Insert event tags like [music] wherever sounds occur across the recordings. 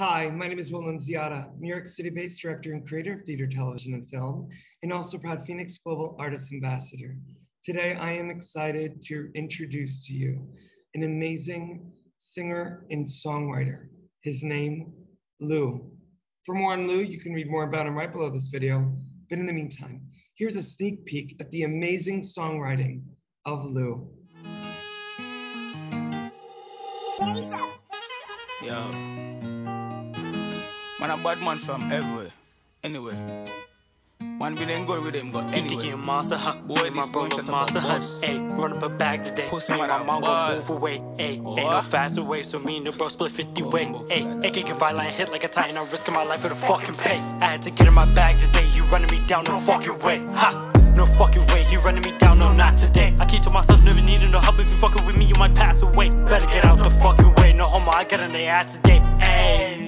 Hi, my name is Will Nunziata, New York City-based director and creator of theater, television, and film, and also proud FENIX Global Artist Ambassador. Today, I am excited to introduce to you an amazing singer and songwriter. His name, Lou. For more on Lou, you can read more about him right below this video. But in the meantime, here's a sneak peek at the amazing songwriting of Lou. Yo. Man, a bad man from everywhere. Anyway. Man, we ain't going with him, but anyway. Thinking monster hut, Boy, boy, this my boy brother monster boss. Ayy, run up a bag today. Pussy me man my mom gon' move away. Ayy, ain't no faster way, so me and the bro split 50 way. Bumbo, Ayy, flat AK out, can pussy. violent hit like a titan. I'm risking my life for the fucking pay. I had to get in my bag today. You running me down, no fucking way. Ha! No fucking way, you running me down, no not today. I keep to myself, never needed no help. If you fucking with me, you might pass away. Better get out the fucking way, no homo, I got on their ass today. Ayy.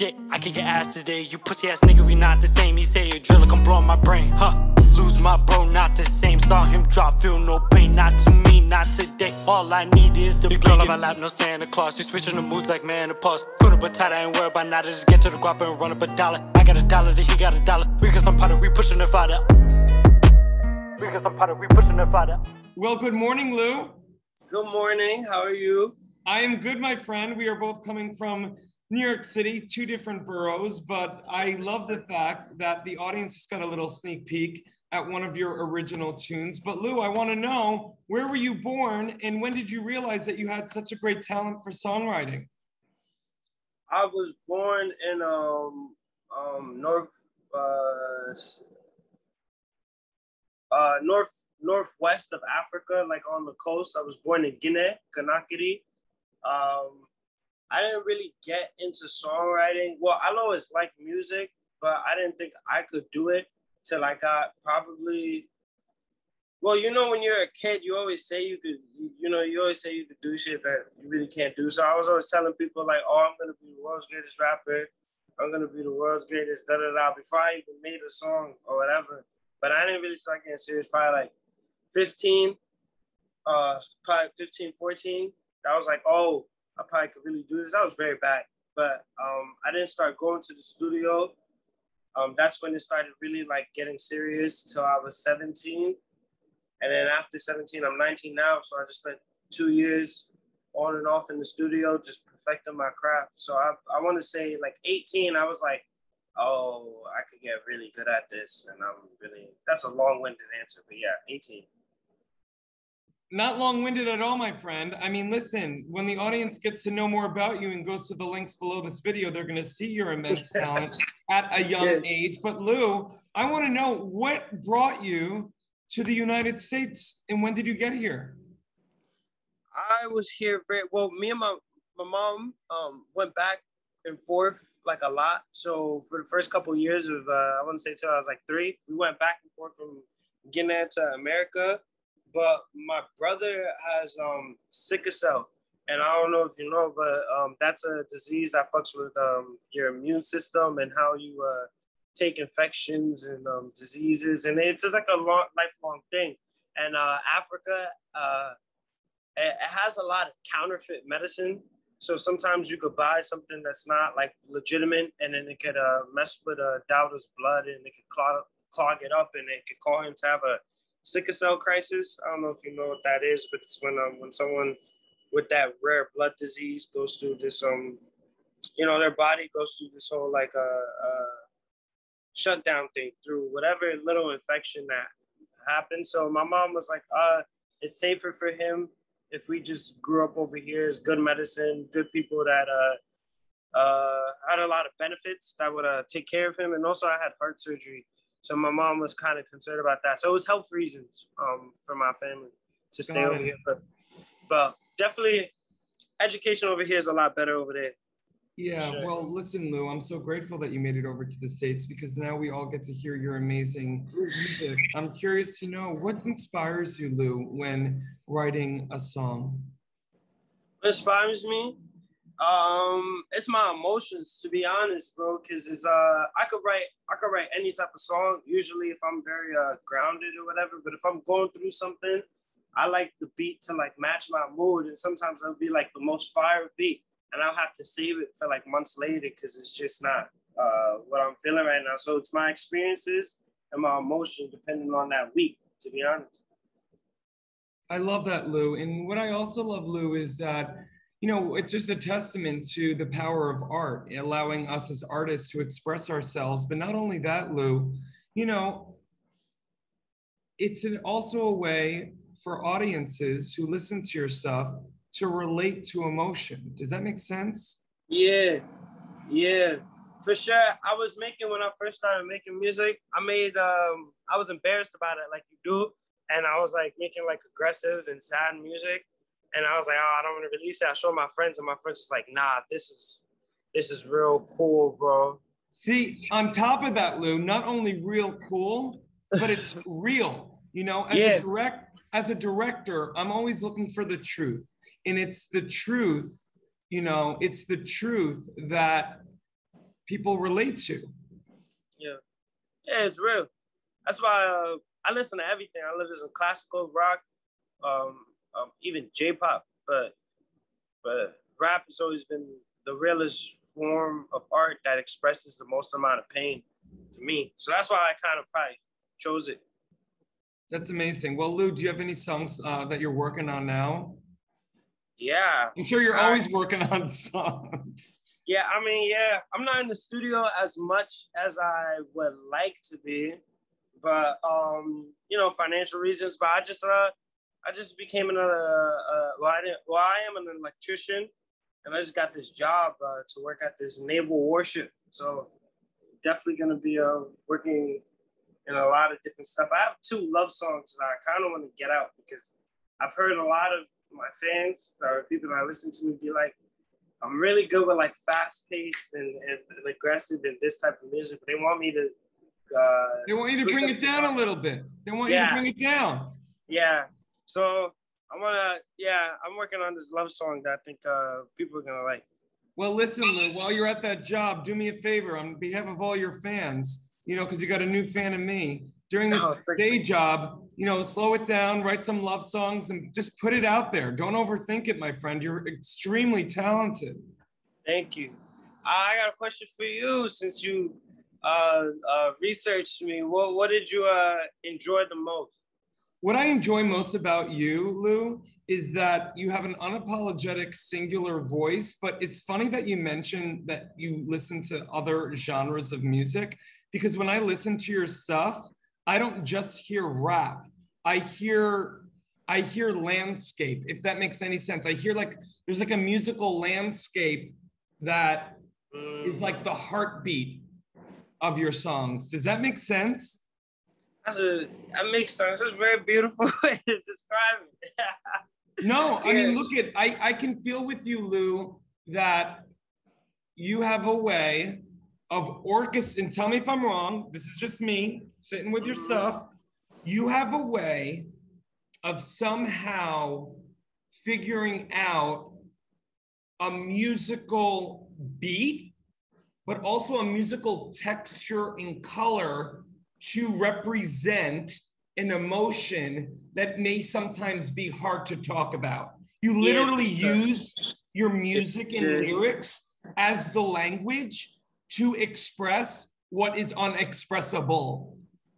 Shit, I can get ass today. You pussy ass nigga, we not the same. He say a drill, I'm blowing my brain, huh? Lose my bro, not the same. Saw him drop, feel no pain. Not to me, not today. All I need is the girl on my lap, no Santa Claus. You switching the moods like man, pause. Put up a tight, I ain't worried about nada. Just get to the guap and run up a dollar. I got a dollar, then he got a dollar. We got some powder, we pushing the farther. We got some powder, we pushing it farther. Well, good morning, Lou. Good morning. How are you? I am good, my friend. We are both coming from New York City, two different boroughs, but I love the fact that the audience has got a little sneak peek at one of your original tunes. But Lou, I want to know where were you born and when did you realize that you had such a great talent for songwriting? I was born in um um north uh uh north northwest of Africa, like on the coast. I was born in Guinea, Conakry. Um, I didn't really get into songwriting. Well, I always liked music, but I didn't think I could do it till I got probably. Well, you know, when you're a kid, you always say you could, you, know, you always say you could do shit that you really can't do. So I was always telling people like, "Oh, I'm gonna be the world's greatest rapper. I'm gonna be the world's greatest da da da." Before I even made a song or whatever, but I didn't really start getting serious. Probably like 15, uh, probably 15, 14. I was like, "Oh, I probably could really do this." I was very bad, but um, I didn't start going to the studio. Um, that's when it started really like getting serious till I was 17. And then after 17, I'm 19 now. So I just spent two years on and off in the studio, just perfecting my craft. So I, I want to say like 18, I was like, oh, I could get really good at this. And I'm really, that's a long winded answer, but yeah, 18. Not long winded at all, my friend. I mean, listen, when the audience gets to know more about you and goes to the links below this video, they're going to see your immense [laughs] talent at a young Yeah. age. But Lou, I want to know what brought you to the United States and when did you get here? I was here very well. Me and my my mom um, went back and forth like a lot. So for the first couple years of uh, I want to say till I was like three, we went back and forth from Guinea to America. But my brother has um, sickle cell, and I don't know if you know, but um, that's a disease that fucks with um, your immune system and how you uh, take infections and um, diseases, and it's like a long, lifelong thing. And uh, Africa. Uh, it it has a lot of counterfeit medicine. So sometimes you could buy something that's not like legitimate, and then it could uh, mess with a doubter's blood, and it could clog, clog it up, and it could cause him to have a sickle cell crisis. I don't know if you know what that is, but it's when um, when someone with that rare blood disease goes through this um, you know, their body goes through this whole like a uh, uh, shutdown thing through whatever little infection that happened. So my mom was like, uh, it's safer for him if we just grew up over here good medicine, good people that uh, uh, had a lot of benefits that would uh, take care of him. And also, I had heart surgery. So my mom was kind of concerned about that. So it was health reasons um, for my family to stay over here. But, but definitely, education over here is a lot better over there. Yeah, Sure. well, listen, Lou, I'm so grateful that you made it over to the States because now we all get to hear your amazing music. I'm curious to know what inspires you, Lou, when writing a song? What inspires me? Um, it's my emotions, to be honest, bro. Cause it's uh, I could write, I could write any type of song. Usually, if I'm very uh grounded or whatever. But if I'm going through something, I like the beat to like match my mood. And sometimes it'll be like the most fire beat, and I'll have to save it for like months later because it's just not uh, what I'm feeling right now. So it's my experiences and my emotion depending on that week, to be honest. I love that, Lou. And what I also love, Lou, is that, you know, it's just a testament to the power of art, allowing us as artists to express ourselves. But not only that, Lou, you know, it's an, also a way for audiences who listen to your stuff to relate to emotion. Does that make sense? Yeah, yeah, for sure. I was making when I first started making music. I made um, I was embarrassed about it, like you do, and I was like making like aggressive and sad music, and I was like, oh, I don't want to release it. I showed my friends, and my friends was like, Nah, this is this is real cool, bro. See, on top of that, Lou, not only real cool, but it's [laughs] real. You know, as Yeah. a direct as a director, I'm always looking for the truth. And it's the truth, you know, it's the truth that people relate to. Yeah, yeah, it's real. That's why uh, I listen to everything. I listen to classical rock, um, um, even J-pop, but but rap has always been the realest form of art that expresses the most amount of pain to me. So that's why I kind of probably chose it. That's amazing. Well, Lou, do you have any songs uh, that you're working on now? Yeah, I'm sure you're Uh, always working on [laughs] songs. yeah. I mean, yeah. I'm not in the studio as much as I would like to be, but um, you know, financial reasons. But I just uh, I just became another. Uh, well, I didn't. Well, I am an electrician, and I just got this job uh, to work at this naval warship. So definitely gonna be uh, working in a lot of different stuff. I have two love songs that I kind of want to get out because I've heard a lot of my fans or people that listen to me be like, I'm really good with like fast paced and, and, and aggressive and this type of music. But they want me to. Uh, They want you to bring it down a little bit. They want you to bring it down. Yeah. So I'm gonna, Yeah, I'm working on this love song that I think uh, people are gonna like. Well, listen, Lou, while you're at that job, do me a favor on behalf of all your fans, you know, because you got a new fan of me. During this Oh, day job, you know, slow it down, write some love songs, and just put it out there. Don't overthink it, my friend. You're extremely talented. Thank you. I got a question for you since you uh, uh, researched me. What What did you uh, enjoy the most? What I enjoy most about you, Lou, is that you have an unapologetic singular voice. But it's funny that you mentioned that you listen to other genres of music because when I listen to your stuff, I don't just hear rap. I hear I hear landscape, if that makes any sense. I hear like there's like a musical landscape that is like the heartbeat of your songs. Does that make sense? That's a that makes sense. That's a very beautiful [laughs] way to describe it. [laughs] No, I mean, look at I I can feel with you, Lou, that you have a way of orchest and tell me if I'm wrong. This is just me sitting with your Mhm. stuff. You have a way of somehow figuring out a musical beat, but also a musical texture and color to represent an emotion that may sometimes be hard to talk about. You literally sure. use your music and Yeah. lyrics as the language to express what is unexpressible.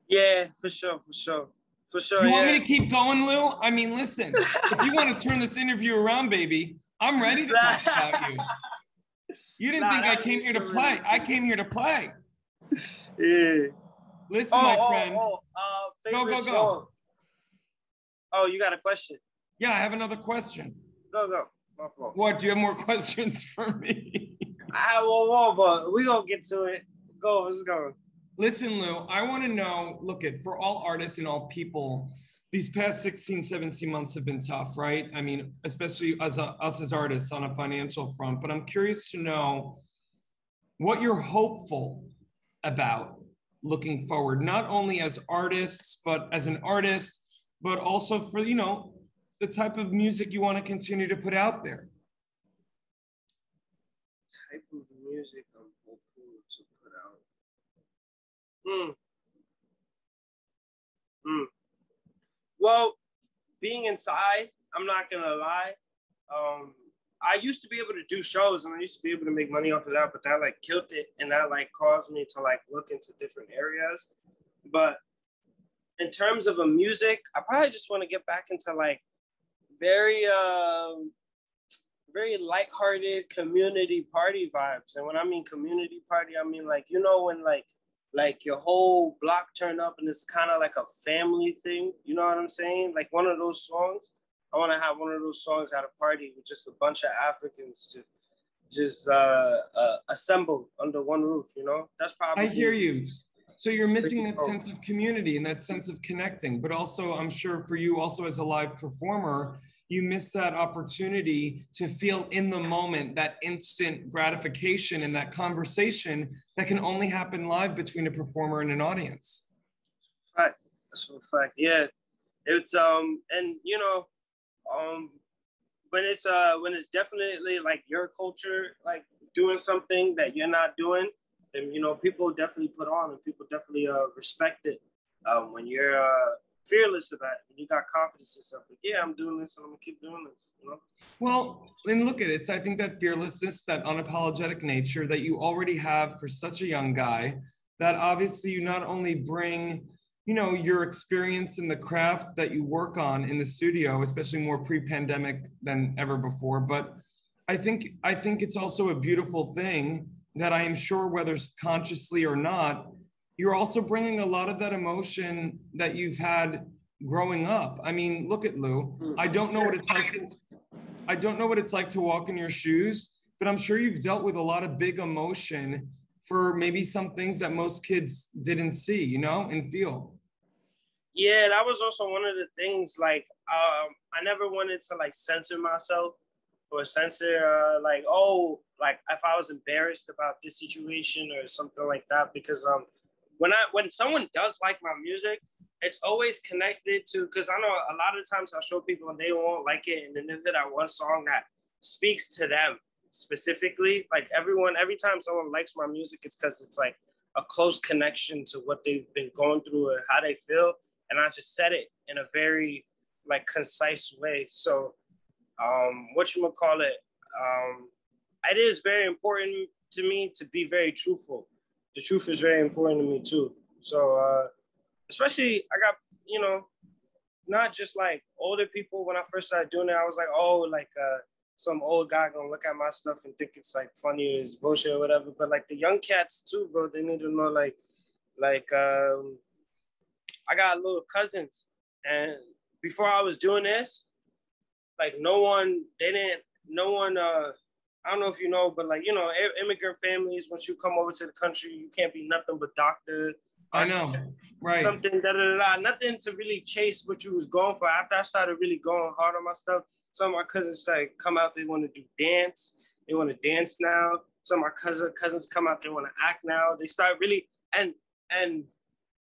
yeah, for sure, for sure, for sure. You want yeah. me to keep going, Lou? I mean, listen, if you want to turn this interview around, baby, I'm ready to talk [laughs] about you. You didn't Nah, think I came here to play. I came here to play. [laughs] Yeah. Listen, Oh, my oh, friend. oh, uh, Go, go, go. song. Oh, you got a question? Yeah, I have another question. Go, go. My fault. What? Do you have more [laughs] questions for me? Whoa, whoa, but we gonna get to it. Go, let's go. Listen, Lou, I want to know look at for all artists and all people, these past 16, 17 months have been tough, right? I mean, especially as a, us as artists on a financial front, but I'm curious to know what you're hopeful about looking forward, not only as artists, but as an artist, but also for, you know, the type of music you want to continue to put out there. Type of music I'm hopeful to put out. Hmm. Hmm. Well, being inside, I'm not gonna lie. Um, I used to be able to do shows and I used to be able to make money off of that, but that like killed it and that like caused me to like look into different areas. But in terms of a music, I probably just want to get back into like very um very lighthearted community party vibes. And when I mean community party, I mean like you know when like like your whole block turn up and it's kind of like a family thing. You know what I'm saying? Like one of those songs. I want to have one of those songs at a party with just a bunch of Africans just just uh, uh, assembled under one roof. You know, that's probably. I hear you. So you're missing that sense of community and that sense of connecting, but also I'm sure for you also as a live performer, you miss that opportunity to feel in the moment that instant gratification and that conversation that can only happen live between a performer and an audience. Fact. That's a fact. Yeah. It's um and you know, um when it's uh when it's definitely like your culture like doing something that you're not doing, and you know, people definitely put on and people definitely uh respect it um when you're uh fearless about it. and You got confidence in something. Yeah, I'm doing this and I'm gonna keep doing this, you know? Well, and look at it. I think that fearlessness, that unapologetic nature that you already have for such a young guy, that obviously you not only bring, you know, your experience in the craft that you work on in the studio, especially more pre-pandemic than ever before, but I think I think it's also a beautiful thing that I am sure whether consciously or not, you're also bringing a lot of that emotion that you've had growing up. I mean, look at Lou. Hmm. I don't know what it's like to, I don't know what it's like to walk in your shoes, but I'm sure you've dealt with a lot of big emotion for maybe some things that most kids didn't see, you know, and feel. Yeah, that was also one of the things like um I never wanted to like censor myself or censor uh, like oh like if I was embarrassed about this situation or something like that because um when I when someone does like my music, it's always connected to because I know a lot of times I show people and they won't like it, and then they that one song that speaks to them specifically. Like everyone, every time someone likes my music, it's because it's like a close connection to what they've been going through or how they feel, and I just said it in a very like concise way. So, um, what you call it? Um, it is very important to me to be very truthful the truth is very important to me too. So uh, especially I got you know not just like older people when I first started doing it, I was like, oh, like uh, some old guy gonna look at my stuff and think it's like funny or it's bullshit or whatever. But like the young cats too, bro, they need to know like like um, I got little cousins and before I was doing this, like no one they didn't no one uh I don't know if you know, but like you know, immigrant families. Once you come over to the country, you can't be nothing but doctor. I know, right? Something da da da. Nothing to really chase what you was going for. After I started really going hard on my stuff, some of my cousins like come out. They want to do dance. They want to dance now. Some of my cousin cousins come out. They want to act now. They start really and and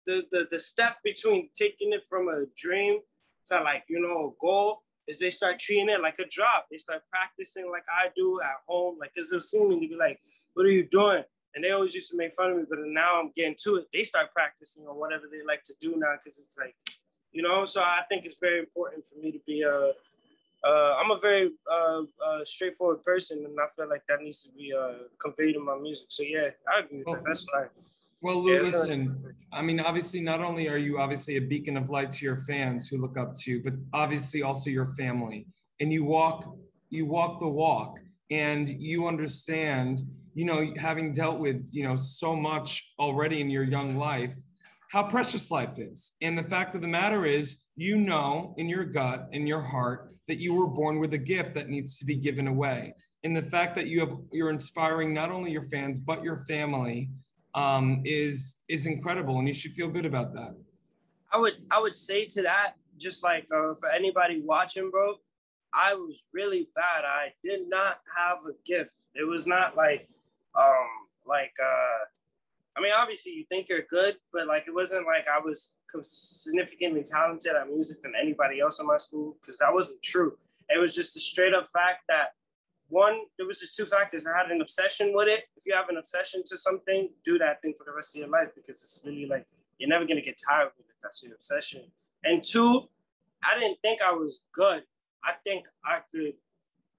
the the the step between taking it from a dream to like you know a goal is they start treating it like a job. They start practicing like I do at home. Like, cause they'll see me be like, what are you doing? And they always used to make fun of me, but now I'm getting to it. They start practicing on whatever they like to do now, cause it's like, you know. So I think it's very important for me to be a. Uh, I'm a very uh, uh, straightforward person, and I feel like that needs to be uh, conveyed in my music. So yeah, I agree with that. That's fine. Well, Lou, yeah, listen, I mean, obviously, not only are you obviously a beacon of light to your fans who look up to you, but obviously also your family. And you walk, you walk the walk and you understand, you know, having dealt with, you know, so much already in your young life, how precious life is. And the fact of the matter is, you know in your gut, in your heart, that you were born with a gift that needs to be given away. And the fact that you have, you're inspiring not only your fans, but your family um, is is incredible, and you should feel good about that. I would I would say to that, just like uh, for anybody watching, bro, I was really bad. I did not have a gift. It was not like um like uh I mean, obviously you think you're good, but like it wasn't like I was significantly talented at music than anybody else in my school because that wasn't true. It was just a straight up fact that one, there was just two factors. I had an obsession with it. If you have an obsession to something, do that thing for the rest of your life because it's really like you're never gonna get tired of it. That's your obsession. And two, I didn't think I was good. I think I could,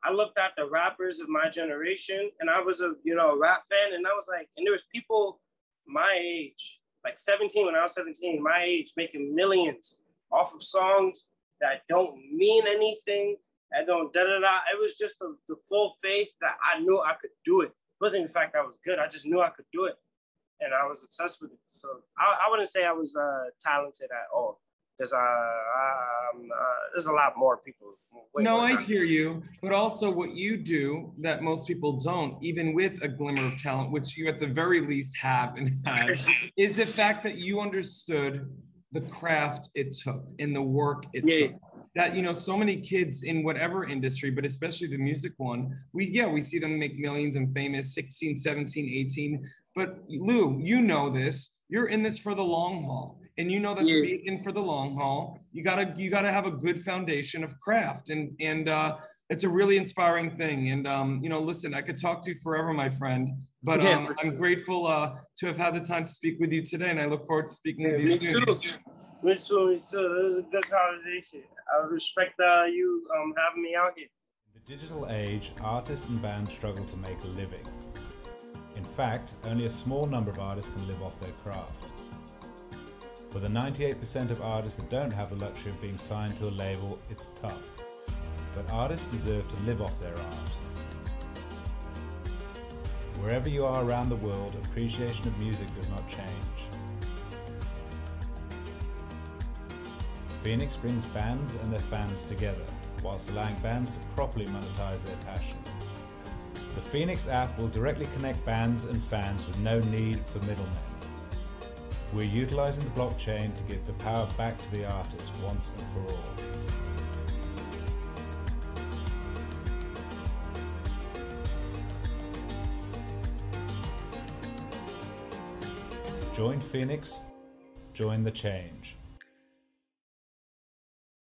I looked at the rappers of my generation, and I was a you know a rap fan, and I was like, and there was people my age, like 17 when I was 17, my age, making millions off of songs that don't mean anything. I don't da da da. It was just the, the full faith that I knew I could do it. It wasn't the fact I was good. I just knew I could do it, and I was obsessed with it. So I, I wouldn't say I was uh, talented at all because uh, um, uh, there's a lot more people. No, more I hear you, but also what you do that most people don't, even with a glimmer of talent, which you at the very least have and had, [laughs] is the fact that you understood the craft it took and the work it yeah. took that you know so many kids in whatever industry but especially the music one we yeah we see them make millions and famous 16 17 18 but lou you know this you're in this for the long haul and you know that yeah. to be in for the long haul you gotta you gotta have a good foundation of craft and and uh it's a really inspiring thing and um you know listen i could talk to you forever my friend but yeah, um, i'm grateful uh to have had the time to speak with you today and i look forward to speaking yeah, with you soon. Me too, me too. It was a good conversation. I respect uh, you um, having me out here. In the digital age, artists and bands struggle to make a living. In fact, only a small number of artists can live off their craft. For the 98% of artists that don't have the luxury of being signed to a label, it's tough. But artists deserve to live off their art. Wherever you are around the world, appreciation of music does not change. FENIX brings bands and their fans together, whilst allowing bands to properly monetize their passion. The FENIX app will directly connect bands and fans with no need for middlemen. We're utilizing the blockchain to give the power back to the artist once and for all. Join FENIX, join the change.